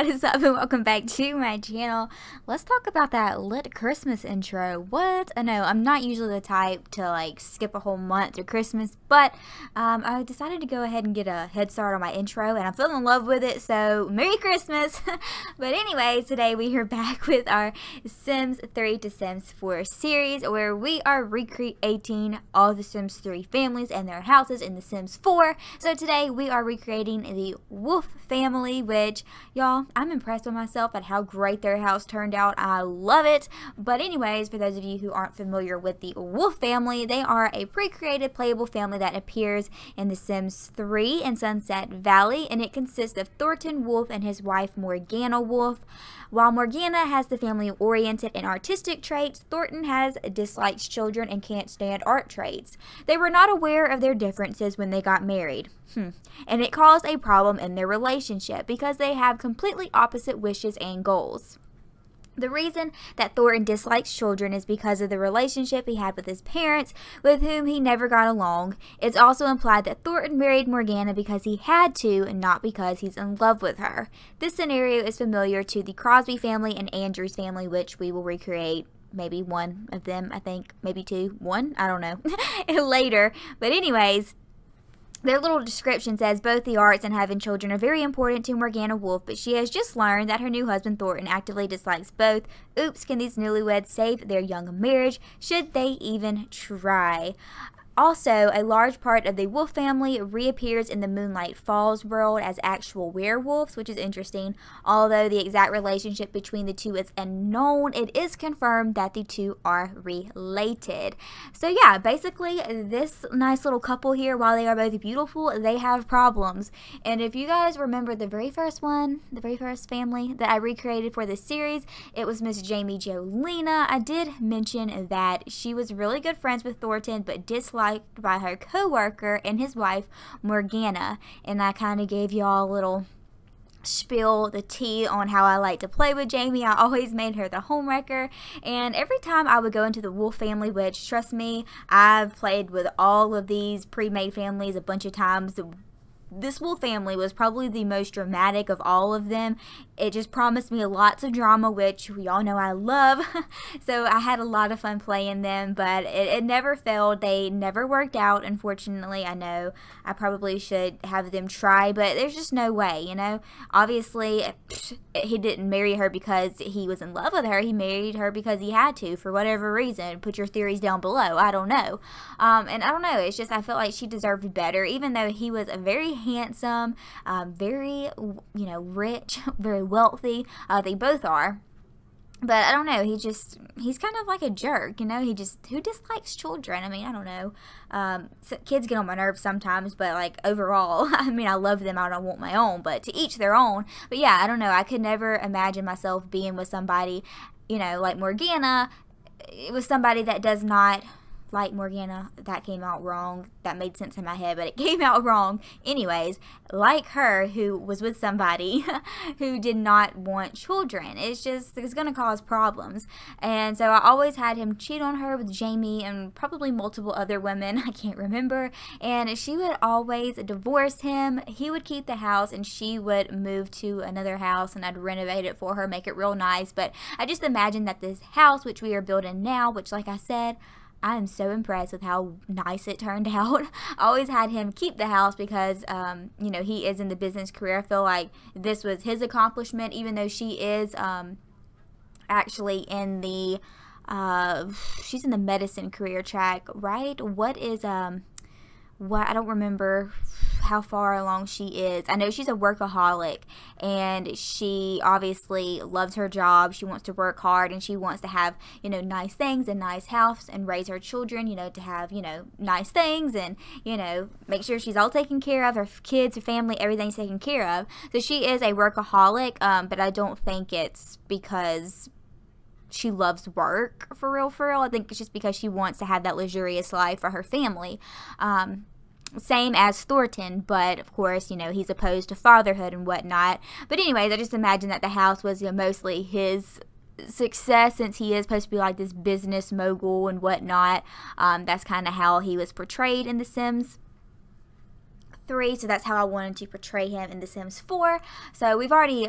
what is up and welcome back to my channel. Let's talk about that lit Christmas intro. What? I know I'm not usually the type to like skip a whole month or Christmas, but um, I decided to go ahead and get a head start on my intro and I'm feeling in love with it, so Merry Christmas! but anyway, today we are back with our Sims 3 to Sims 4 series where we are recreating all the Sims 3 families and their houses in the Sims 4. So today we are recreating the Wolff family, which, y'all, I'm impressed with myself at how great their house turned out. I love it. But anyways, for those of you who aren't familiar with the Wolff family, they are a pre-created playable family that appears in The Sims 3 and Sunset Valley, and it consists of Thornton Wolff and his wife Morgana Wolff. While Morgana has the family-oriented and artistic traits, Thornton has dislikes children and can't stand art traits. They were not aware of their differences when they got married. Hmm. And it caused a problem in their relationship because they have completely opposite wishes and goals. The reason that Thornton dislikes children is because of the relationship he had with his parents, with whom he never got along. It's also implied that Thornton married Morgana because he had to and not because he's in love with her. This scenario is familiar to the Crosby family and Andrews family, which we will recreate maybe one of them, I think, maybe two, one, I don't know, later. But anyways, their little description says both the arts and having children are very important to Morgana Wolff, but she has just learned that her new husband Thornton actively dislikes both. Oops, can these newlyweds save their young marriage? Should they even try? Also, a large part of the Wolff family reappears in the Moonlight Falls world as actual werewolves, which is interesting. Although the exact relationship between the two is unknown, it is confirmed that the two are related. So yeah, basically this nice little couple here, while they are both beautiful, they have problems. And if you guys remember the very first one, the very first family that I recreated for this series, it was Miss Jamie Jolina. I did mention that she was really good friends with Thornton, but disliked liked by her coworker and his wife, Morgana. And I kind of gave y'all a little spill the tea on how I like to play with Jamie. I always made her the homewrecker. And every time I would go into the Wolff family, which trust me, I've played with all of these pre-made families a bunch of times this Wolff family was probably the most dramatic of all of them. It just promised me lots of drama, which we all know I love. so I had a lot of fun playing them, but it, it, never failed. They never worked out, unfortunately. I know I probably should have them try, but there's just no way, you know? Obviously, he didn't marry her because he was in love with her. He married her because he had to, for whatever reason. Put your theories down below. I don't know. Um, and I don't know. It's just I felt like she deserved better, even though he was a very handsome, um, very, you know, rich, very wealthy. Uh, they both are but I don't know. He just he's kind of like a jerk, you know. He just who dislikes children. I mean, I don't know. Um, so kids get on my nerves sometimes, but like overall, I mean, I love them. I don't want my own, but to each their own. But yeah, I don't know. I could never imagine myself being with somebody, you know, like Morgana. It was somebody that does not like Morgana, that came out wrong. That made sense in my head, but it came out wrong. Anyways, like her, who was with somebody who did not want children. It's just, it's going to cause problems. And so I always had him cheat on her with Jamie and probably multiple other women. I can't remember. And she would always divorce him. He would keep the house and she would move to another house and I'd renovate it for her, make it real nice. But I just imagine that this house, which we are building now, which like I said, I am so impressed with how nice it turned out. I always had him keep the house because, um, you know, he is in the business career. I feel like this was his accomplishment, even though she is um, actually in the, uh, she's in the medicine career track, right? What is, um, what, I don't remember how far along she is. I know she's a workaholic and she obviously loves her job. She wants to work hard and she wants to have, you know, nice things and nice house and raise her children, you know, to have, you know, nice things and, you know, make sure she's all taken care of, her kids, her family, everything's taken care of. So she is a workaholic, um, but I don't think it's because she loves work for real for real i think it's just because she wants to have that luxurious life for her family um, same as Thornton, but of course, you know, he's opposed to fatherhood and whatnot. But anyways, I just imagine that the house was you know, mostly his success since he is supposed to be like this business mogul and whatnot. Um, that's kind of how he was portrayed in The Sims 3, so that's how I wanted to portray him in The Sims 4. So we've already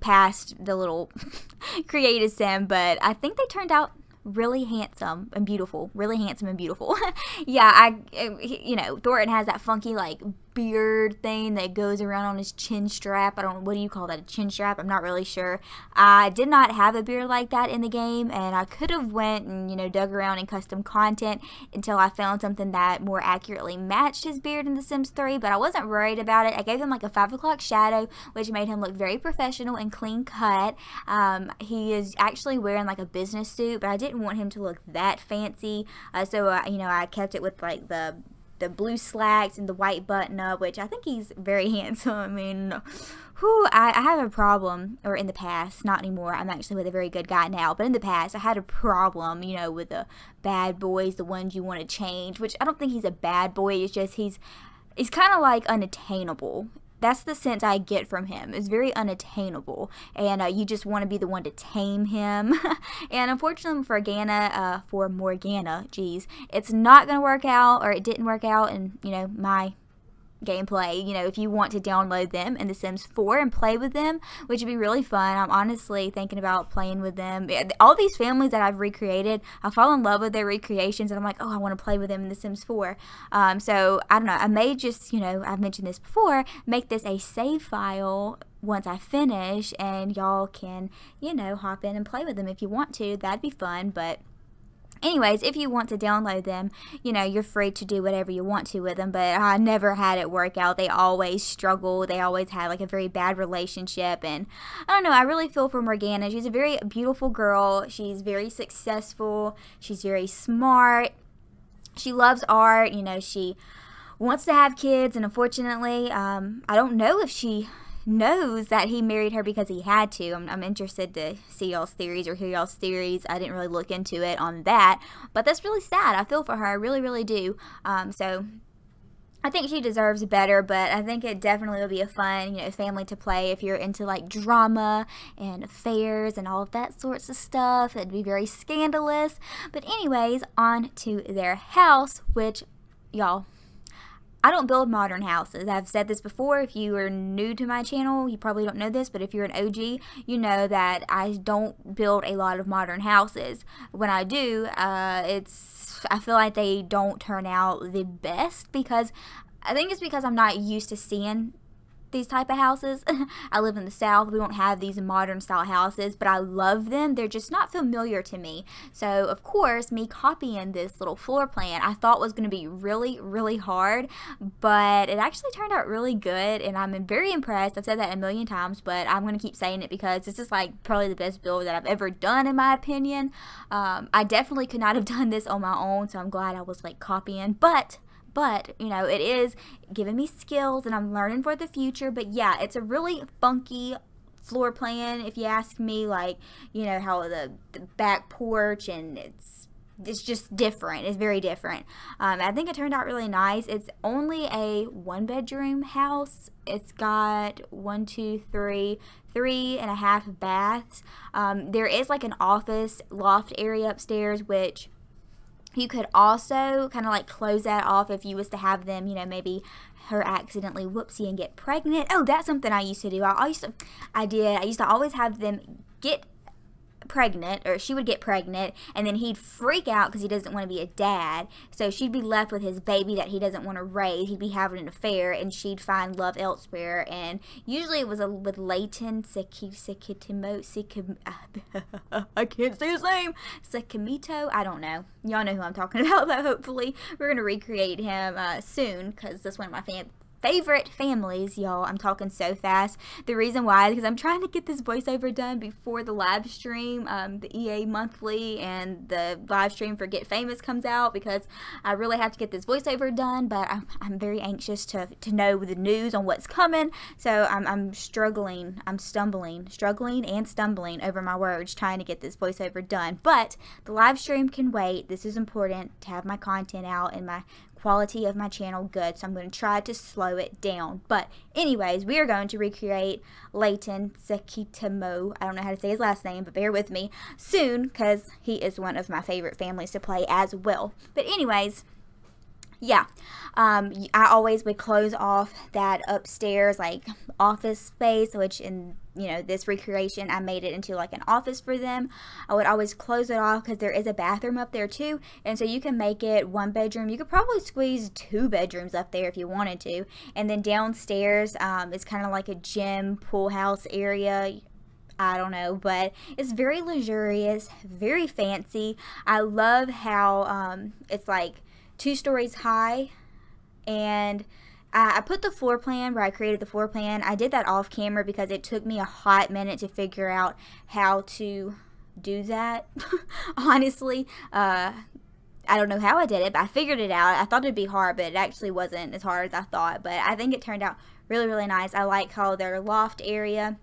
passed the little created sim, but I think they turned out really handsome and beautiful. Really handsome and beautiful. yeah, I, eh, you know, Thornton has that funky, like, beard thing that goes around on his chin strap. I don't what do you call that? A chin strap? I'm not really sure. I did not have a beard like that in the game and I could have went and you know dug around in custom content until I found something that more accurately matched his beard in The Sims 3, but I wasn't worried about it. I gave him like a 5 o'clock shadow, which made him look very professional and clean cut. Um, he is actually wearing like a business suit, but I didn't want him to look that fancy, uh, so uh, you know I kept it with like the the blue slacks and the white button up, which I think he's very handsome. I mean, who I, I have a problem, or in the past, not anymore. I'm actually with a very good guy now, but in the past, I had a problem, you know, with the bad boys, the ones you want to change. Which I don't think he's a bad boy. It's just he's he's kind of like unattainable that's the sense I get from him. It's very unattainable, and uh, you just want to be the one to tame him. and unfortunately for Gana, uh, for Morgana, geez, it's not gonna work out, or it didn't work out and you know my gameplay. You know, if you want to download them in The Sims 4 and play with them, which would be really fun. I'm honestly thinking about playing with them. All these families that I've recreated, I fall in love with their recreations, and I'm like, oh, I want to play with them in The Sims 4. Um, so I don't know. I may just, you know, I've mentioned this before, make this a save file once I finish, and y'all can, you know, hop in and play with them if you want to. That'd be fun, but anyways, if you want to download them, you know, you're free to do whatever you want to with them, but I never had it work out. They always struggle. They always had like a very bad relationship. And I don't know, I really feel for Morgana. She's a very beautiful girl. She's very successful. She's very smart. She loves art. You know, she wants to have kids. And unfortunately, um, I don't know if she knows that he married her because he had to. I'm, I'm interested to see y'all's theories or hear y'all's theories. I didn't really look into it on that, but that's really sad. I feel for her. I really, really do. Um, so I think she deserves better, but I think it definitely will be a fun, you know, family to play if you're into like drama and affairs and all of that sorts of stuff. It'd be very scandalous. But anyways, on to their house, which y'all I don't build modern houses. I've said this before. If you are new to my channel, you probably don't know this, but if you're an OG, you know that I don't build a lot of modern houses. When I do, uh, it's I feel like they don't turn out the best because I think it's because I'm not used to seeing these type of houses. I live in the south. We don't have these modern style houses, but I love them. They're just not familiar to me. So, of course, me copying this little floor plan I thought was going to be really, really hard, but it actually turned out really good, and I'm very impressed. I've said that a million times, but I'm going to keep saying it because this is like probably the best build that I've ever done, in my opinion. Um, I definitely could not have done this on my own, so I'm glad I was like copying, but but you know it is giving me skills and I'm learning for the future. But yeah it's a really funky floor plan if you ask me like you know how the, the back porch and it's it's just different. It's very different. Um, I think it turned out really nice. It's only a one bedroom house. It's got one two three three and a half baths. Um, there is like an office loft area upstairs which you could also kind of like close that off if you was to have them, you know, maybe her accidentally whoopsie and get pregnant. Oh, that's something I used to do. I, used to, I did. I used to always have them get pregnant or she would get pregnant and then he'd freak out because he doesn't want to be a dad. So she'd be left with his baby that he doesn't want to raise. He'd be having an affair and she'd find love elsewhere. And usually it was a, with Layton Sekitimo I can't say his name. Sekimito I don't know. Y'all know who I'm talking about though hopefully. We're gonna recreate him uh, soon because that's one of my fan favorite families, y'all. I'm talking so fast. The reason why is because I'm trying to get this voiceover done before the live stream, um, the EA monthly, and the live stream for Get Famous comes out because I really have to get this voiceover done. But I'm, I'm very anxious to, to know the news on what's coming. So I'm, I'm struggling, I'm stumbling, struggling and stumbling over my words trying to get this voiceover done. But the live stream can wait. This is important to have my content out and my quality of my channel good, so I'm going to try to slow it down. But anyways, we are going to recreate Layton Sekitamo. I don't know how to say his last name, but bear with me soon because he is one of my favorite families to play as well. But anyways, yeah, um, I always would close off that upstairs like office space, which in you know this recreation i made it into like an office for them i would always close it off because there is a bathroom up there too and so you can make it one bedroom you could probably squeeze two bedrooms up there if you wanted to and then downstairs um, is kind of like a gym pool house area I don't know, but it's very luxurious, very fancy. I love how um, it's like two stories high and I put the floor plan where I created the floor plan. I did that off camera because it took me a hot minute to figure out how to do that. Honestly, uh, I don't know how I did it, but I figured it out. I thought it'd be hard, but it actually wasn't as hard as I thought. But I think it turned out really, really nice. I like how their loft area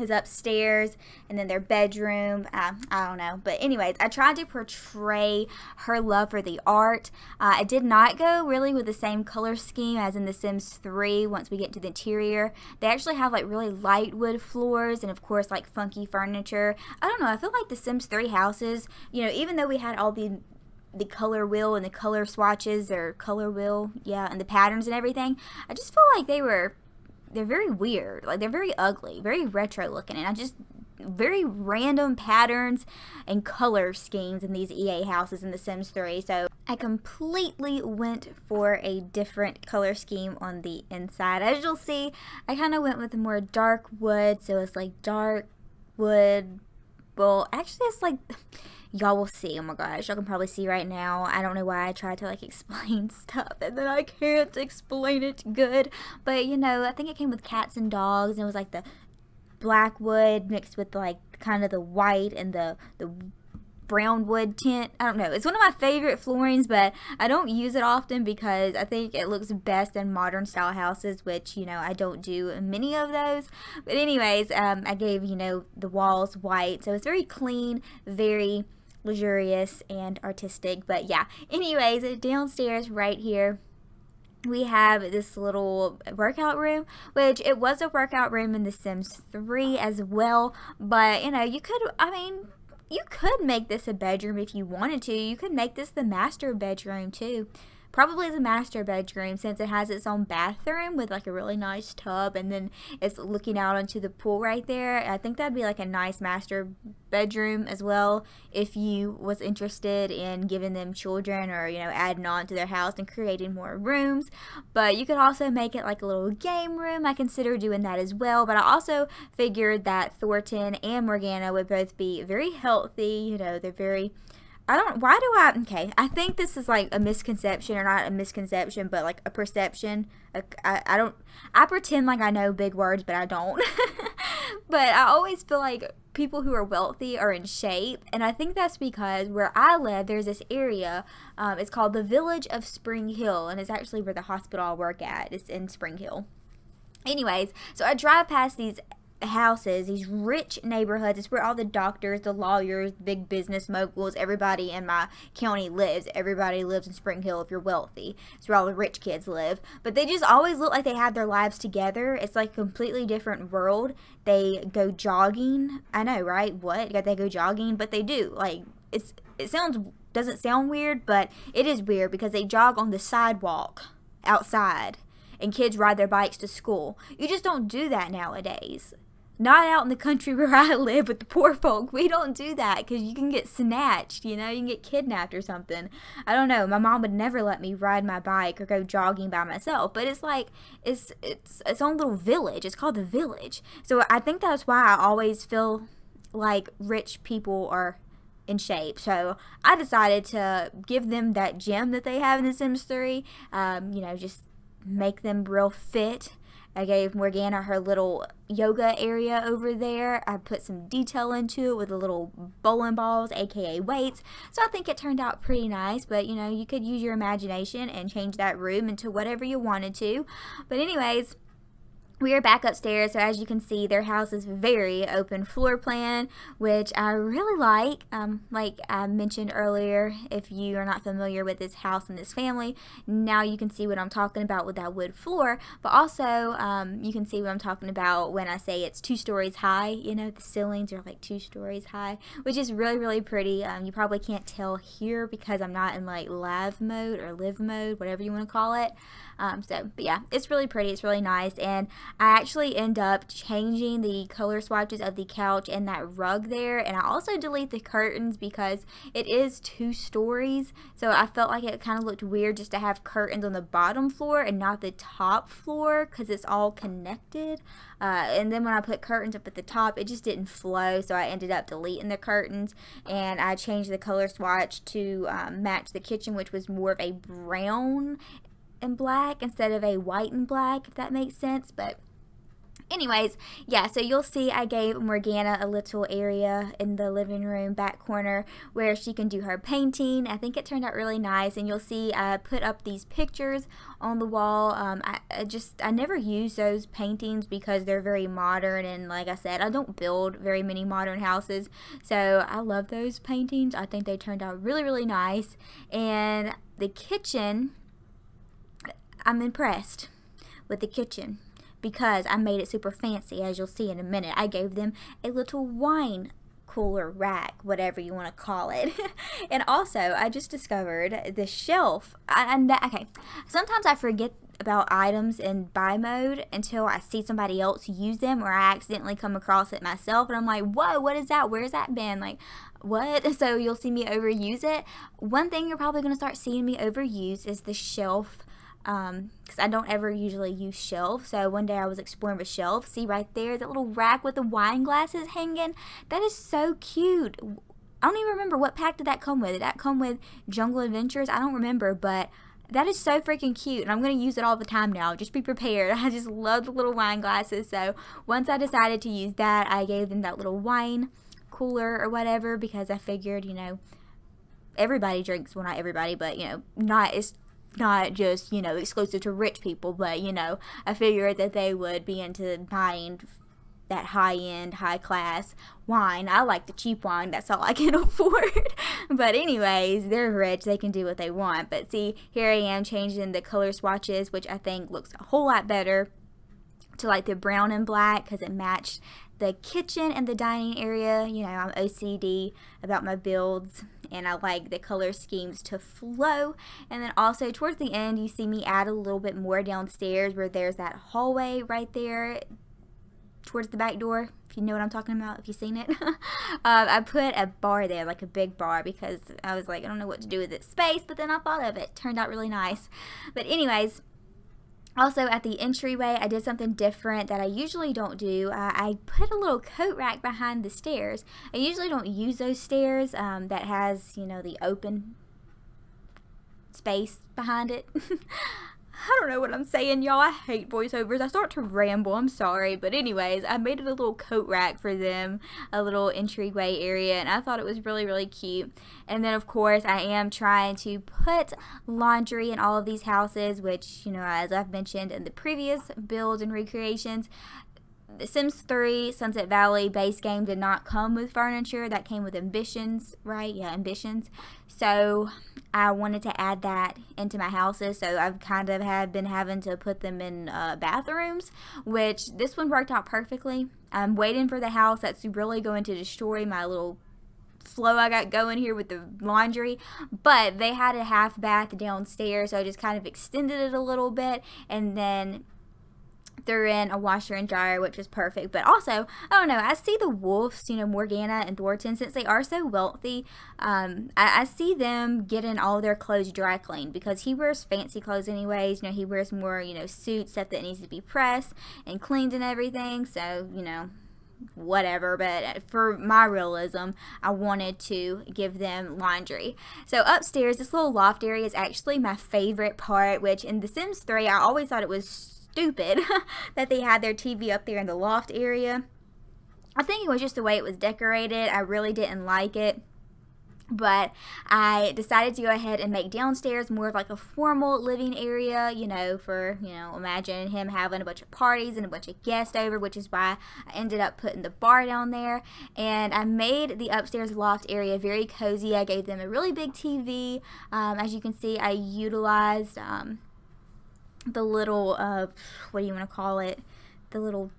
is upstairs and then their bedroom. Uh, i don't know. But anyways i tried to portray her love for the art. Uh, i did not go really with the same color scheme as in the sims 3 once we get to the interior. They actually have like really light wood floors and of course like funky furniture. I don't know. I feel like the sims 3 houses you know even though we had all the the color wheel and the color swatches or color wheel yeah and the patterns and everything i just feel like they were they're very weird. Like they're very ugly, very retro looking, and I just very random patterns and color schemes in these EA houses in The Sims 3. So I completely went for a different color scheme on the inside. As you'll see, I kind of went with more dark wood. So it's like dark wood. Well, actually, it's like y'all will see. Oh my gosh, y'all can probably see right now. I don't know why I tried to like explain stuff and then I can't explain it good. But you know, I think it came with cats and dogs and it was like the black wood mixed with like kind of the white and the the brown wood tint. I don't know. It's one of my favorite floorings, but I don't use it often because I think it looks best in modern style houses, which, you know, I don't do many of those. But anyways, um, I gave, you know, the walls white. So it's very clean, very luxurious and artistic. But yeah, anyways, downstairs right here we have this little workout room which it was a workout room in the sims 3 as well but you know you could i mean you could make this a bedroom if you wanted to you could make this the master bedroom too probably the master bedroom since it has its own bathroom with like a really nice tub and then it's looking out onto the pool right there. I think that'd be like a nice master bedroom as well if you was interested in giving them children or you know adding on to their house and creating more rooms. But you could also make it like a little game room. I consider doing that as well. But I also figured that Thornton and Morgana would both be very healthy. You know they're very I don't, why do I, okay, I think this is like a misconception or not a misconception, but like a perception. I, I don't, I pretend like I know big words, but I don't. but I always feel like people who are wealthy are in shape. And I think that's because where I live, there's this area, um, it's called the Village of Spring Hill. And it's actually where the hospital I work at. It's in Spring Hill. Anyways, so I drive past these houses, these rich neighborhoods. It's where all the doctors, the lawyers, big business moguls, everybody in my county lives. Everybody lives in Spring Hill if you're wealthy. It's where all the rich kids live. But they just always look like they have their lives together. It's like a completely different world. They go jogging. I know, right? What? Got they go jogging, but they do. Like it's it sounds doesn't sound weird, but it is weird because they jog on the sidewalk outside and kids ride their bikes to school. You just don't do that nowadays. Not out in the country where I live with the poor folk. We don't do that because you can get snatched, you know, you can get kidnapped or something. I don't know. My mom would never let me ride my bike or go jogging by myself. But it's like it's it's its own little village. It's called the village. So I think that's why I always feel like rich people are in shape. So I decided to give them that gym that they have in The Sims 3. Um, you know, just make them real fit I gave Morgana her little yoga area over there. I put some detail into it with the little bowling balls, aka weights. So I think it turned out pretty nice, but you know, you could use your imagination and change that room into whatever you wanted to. But anyways, we are back upstairs, so as you can see, their house is very open floor plan, which I really like. Um, like I mentioned earlier, if you are not familiar with this house and this family, now you can see what I'm talking about with that wood floor. But also, um, you can see what I'm talking about when I say it's two stories high. You know, the ceilings are like two stories high, which is really, really pretty. Um, you probably can't tell here because I'm not in like live mode or live mode, whatever you want to call it. Um, so, but yeah, it's really pretty. It's really nice. And I actually end up changing the color swatches of the couch and that rug there. And I also delete the curtains because it is two stories. So I felt like it kind of looked weird just to have curtains on the bottom floor and not the top floor because it's all connected. Uh, and then when I put curtains up at the top, it just didn't flow. So I ended up deleting the curtains and I changed the color swatch to um, match the kitchen, which was more of a brown and black instead of a white and black, if that makes sense. But anyways, yeah, so you'll see I gave Morgana a little area in the living room back corner where she can do her painting. I think it turned out really nice, and you'll see I put up these pictures on the wall. Um, I, I, just, I never use those paintings because they're very modern, and like I said, I don't build very many modern houses, so I love those paintings. I think they turned out really, really nice, and the kitchen, I'm impressed with the kitchen because I made it super fancy, as you'll see in a minute. I gave them a little wine cooler rack, whatever you want to call it. and also, I just discovered the shelf. And okay, sometimes I forget about items in buy mode until I see somebody else use them or I accidentally come across it myself and I'm like, whoa, what is that? Where's that been? Like, what? So you'll see me overuse it. One thing you're probably going to start seeing me overuse is the shelf because um, I don't ever usually use shelves. So one day I was exploring with shelves. See right there, that little rack with the wine glasses hanging. That is so cute. I don't even remember what pack did that come with. Did that come with Jungle Adventures? I don't remember, but that is so freaking cute and I'm going to use it all the time now. Just be prepared. I just love the little wine glasses. So once I decided to use that, I gave them that little wine cooler or whatever because I figured, you know, everybody drinks, well not everybody, but you know, not as not just, you know, exclusive to rich people, but, you know, I figured that they would be into buying that high end, high class wine. I like the cheap wine, that's all I can afford. but, anyways, they're rich, they can do what they want. But, see, here I am changing the color swatches, which I think looks a whole lot better to like the brown and black because it matched the kitchen and the dining area. You know, I'm OCD about my builds and I like the color schemes to flow. And then also towards the end, you see me add a little bit more downstairs where there's that hallway right there towards the back door if you know what I'm talking about if you've seen it um, I put a bar there like a big bar because I was like I don't know what to do with this space but then I thought of it turned out really nice but anyways also at the entryway, I did something different that I usually don't do. Uh, I put a little coat rack behind the stairs. I usually don't use those stairs um, that has, you know, the open space behind it. I don't know what I'm saying, y'all. I hate voiceovers. I start to ramble. I'm sorry. But anyways, I made it a little coat rack for them, a little entryway area, and I thought it was really, really cute. And then, of course, I am trying to put laundry in all of these houses, which, you know, as I've mentioned in the previous builds and recreations, the Sims 3 Sunset Valley base game did not come with furniture. That came with ambitions, right? Yeah, ambitions. So I wanted to add that into my houses. So I've kind of had been having to put them in uh, bathrooms, which this one worked out perfectly. I'm waiting for the house that's really going to destroy my little flow I got going here with the laundry, but they had a half bath downstairs, so I just kind of extended it a little bit and then threw in a washer and dryer, which was perfect. But also, I don't know, I see the Wolves, you know, Morgana and Thornton, since they are so wealthy, um, I, I, see them getting all their clothes dry cleaned because he wears fancy clothes anyways. You know, he wears more, you know, suit stuff that needs to be pressed and cleaned and everything. So, you know, whatever but for my realism i wanted to give them laundry so upstairs this little loft area is actually my favorite part which in the sims 3 i always thought it was stupid that they had their TV up there in the loft area. I think it was just the way it was decorated. I really didn't like it. But I decided to go ahead and make downstairs more of like a formal living area, you know, for, you know, imagine him having a bunch of parties and a bunch of guests over, which is why I ended up putting the bar down there. And I made the upstairs loft area very cozy. I gave them a really big TV. Um, as you can see, I utilized um, the little uh what do you want to call it the little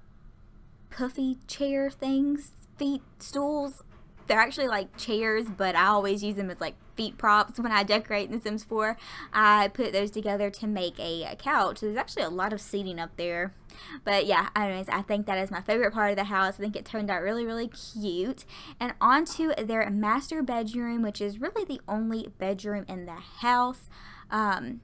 puffy chair things feet stools they're actually like chairs but i always use them as like feet props when i decorate in the sims 4 i put those together to make a, a couch there's actually a lot of seating up there But yeah, anyways, I think that is my favorite part of the house. I think it turned out really, really cute. And onto their master bedroom, which is really the only bedroom in the house. Um,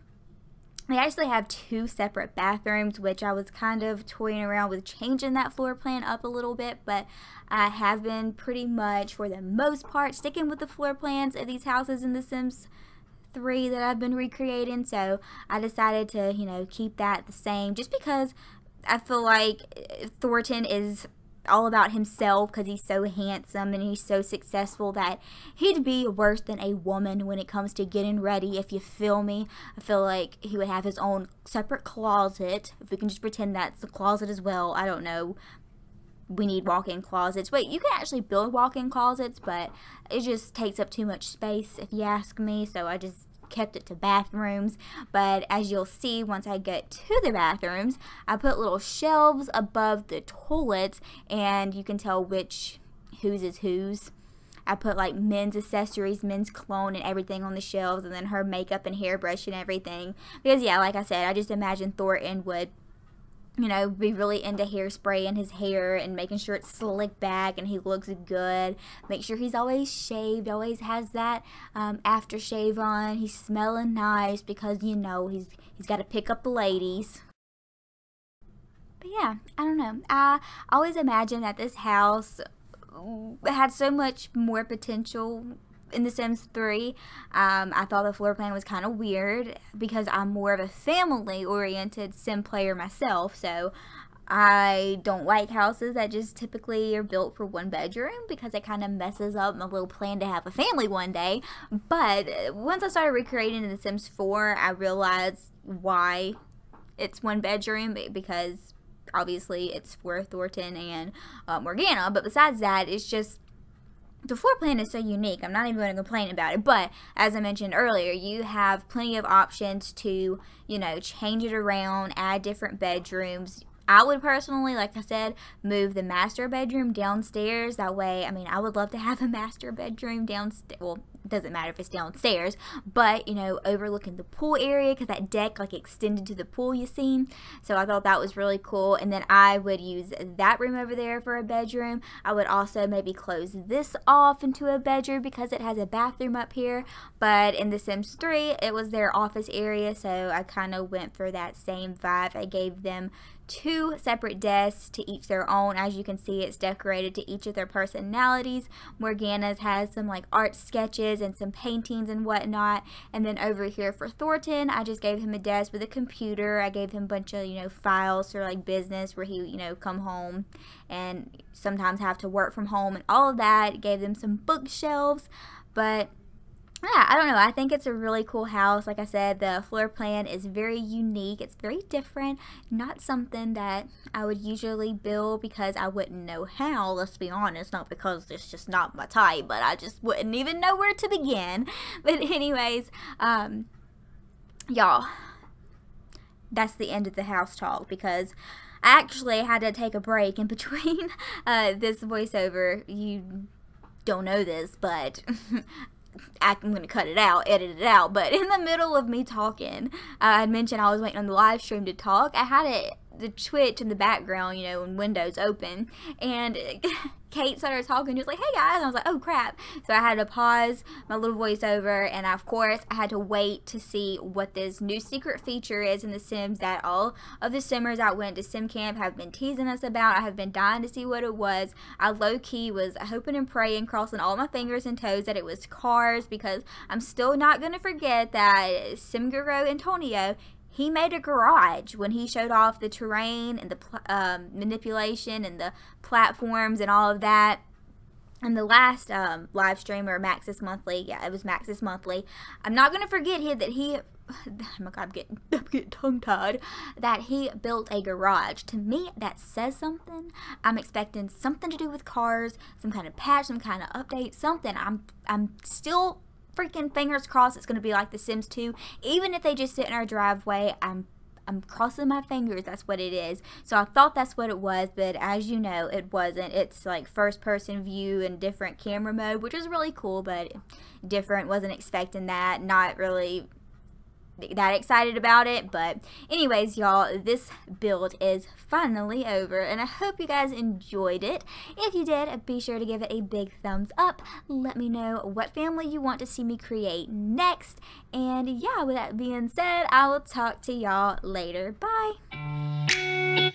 they actually have two separate bathrooms, which I was kind of toying around with changing that floor plan up a little bit, but I have been pretty much, for the most part, sticking with the floor plans of these houses in The Sims 3 that I've been recreating. So I decided to, you know, keep that the same just because I feel like Thornton is all about himself because he's so handsome and he's so successful that he'd be worse than a woman when it comes to getting ready if you feel me. I feel like he would have his own separate closet if we can just pretend that's the closet as well. I don't know. We need walk-in closets. Wait you can actually build walk-in closets but it just takes up too much space if you ask me. So i just kept it to bathrooms but as you'll see once I get to the bathrooms I put little shelves above the toilets and you can tell which whose is whose I put like men's accessories, men's cologne, and everything on the shelves, and then her makeup and hairbrush and everything. Because, yeah, like I said, I just imagine Thornton would you know, be really into hairspray in his hair and making sure it's slicked back and he looks good. Make sure he's always shaved, always has that um, aftershave on. He's smelling nice because you know he's he's got to pick up the ladies. But yeah, I don't know. I always imagine that this house had so much more potential in The Sims 3, um, I thought the floor plan was kind of weird because I'm more of a family oriented sim player myself. So I don't like houses that just typically are built for one bedroom because it kind of messes up my little plan to have a family one day. But once I started recreating in The Sims 4, I realized why it's one bedroom because obviously it's for Thornton and uh, Morgana. But besides that, it's just the floor plan is so unique. I'm not even going to complain about it. But as I mentioned earlier, you have plenty of options to, you know, change it around, add different bedrooms. I would personally, like I said, move the master bedroom downstairs. That way, I mean, I would love to have a master bedroom downstairs. Well, it doesn't matter if it's downstairs, but you know, overlooking the pool area because that deck like extended to the pool you seen. So I thought that was really cool. And then I would use that room over there for a bedroom. I would also maybe close this off into a bedroom because it has a bathroom up here. But in The Sims 3, it was their office area, so I kind of went for that same vibe. I gave them two separate desks to each their own. As you can see, it's decorated to each of their personalities. Morgana's has some like art sketches and some paintings and whatnot. And then over here for Thornton, I just gave him a desk with a computer. I gave him a bunch of, you know, files for like business where he, you know, come home and sometimes have to work from home and all of that. Gave them some bookshelves. But yeah, I don't know. I think it's a really cool house. Like I said, the floor plan is very unique. It's very different. Not something that I would usually build because I wouldn't know how. Let's be honest. Not because it's just not my type, but I just wouldn't even know where to begin. But anyways, um, y'all, that's the end of the house talk because I actually had to take a break in between uh, this voiceover. You don't know this, but I'm going to cut it out, edit it out. But in the middle of me talking, uh, I mentioned I was waiting on the live stream to talk. I had it the Twitch in the background, you know, when Windows open, and Kate started talking, just like, "Hey guys," and I was like, "Oh crap!" So I had to pause my little voiceover, and of course, I had to wait to see what this new secret feature is in The Sims that all of the Simmers that went to Sim Camp have been teasing us about. I have been dying to see what it was. I low key was hoping and praying, crossing all my fingers and toes that it was cars because I'm still not gonna forget that Sim Guru Antonio he made a garage when he showed off the terrain and the um, manipulation and the platforms and all of that. And the last um, live streamer, Maxis Monthly, yeah, it was Maxis Monthly. I'm not gonna forget here that he, oh my God, I'm getting, I'm getting tongue tied. That he built a garage. To me, that says something. I'm expecting something to do with cars, some kind of patch, some kind of update, something. I'm, I'm still freaking fingers crossed it's going to be like The Sims 2. Even if they just sit in our driveway, I'm I'm crossing my fingers that's what it is. So I thought that's what it was, but as you know, it wasn't. It's like first person view and different camera mode, which is really cool, but different. Wasn't expecting that. Not really that excited about it. But anyways, y'all, this build is finally over and I hope you guys enjoyed it. If you did, be sure to give it a big thumbs up. Let me know what family you want to see me create next. And yeah, with that being said, I will talk to y'all later. Bye.